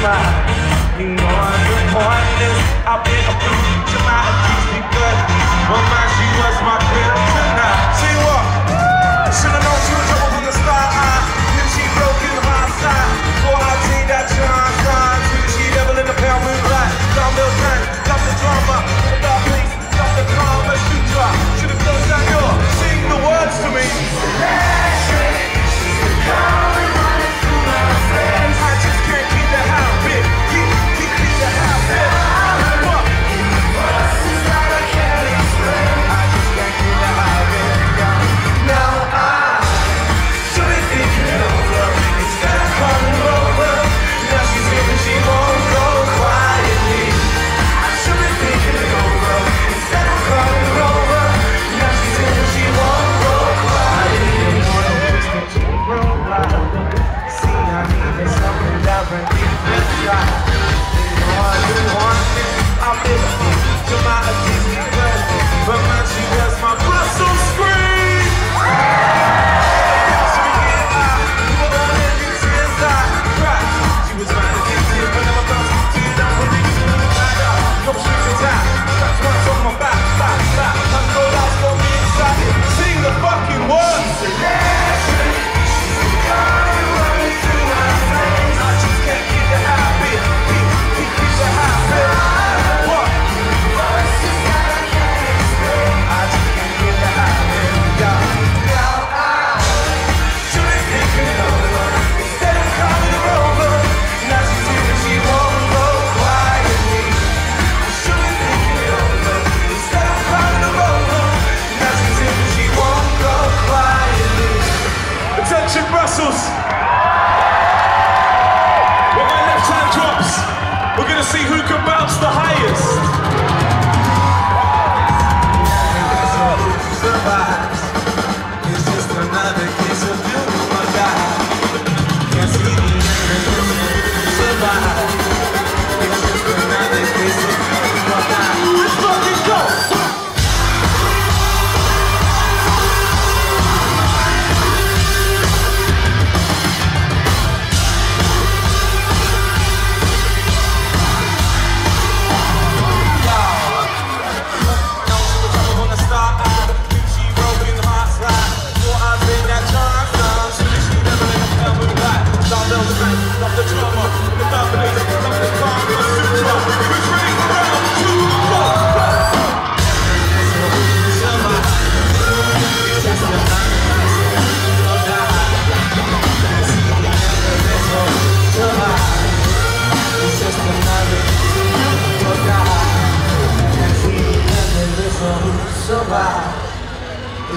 You know I'm the pointless. I've been approved to my accused because, well, my, she was my. see who can bounce the highest.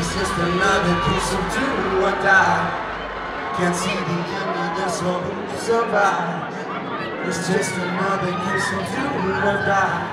It's just another piece of do or die. Can't see the end of this or who survive. It's just another piece of do or die.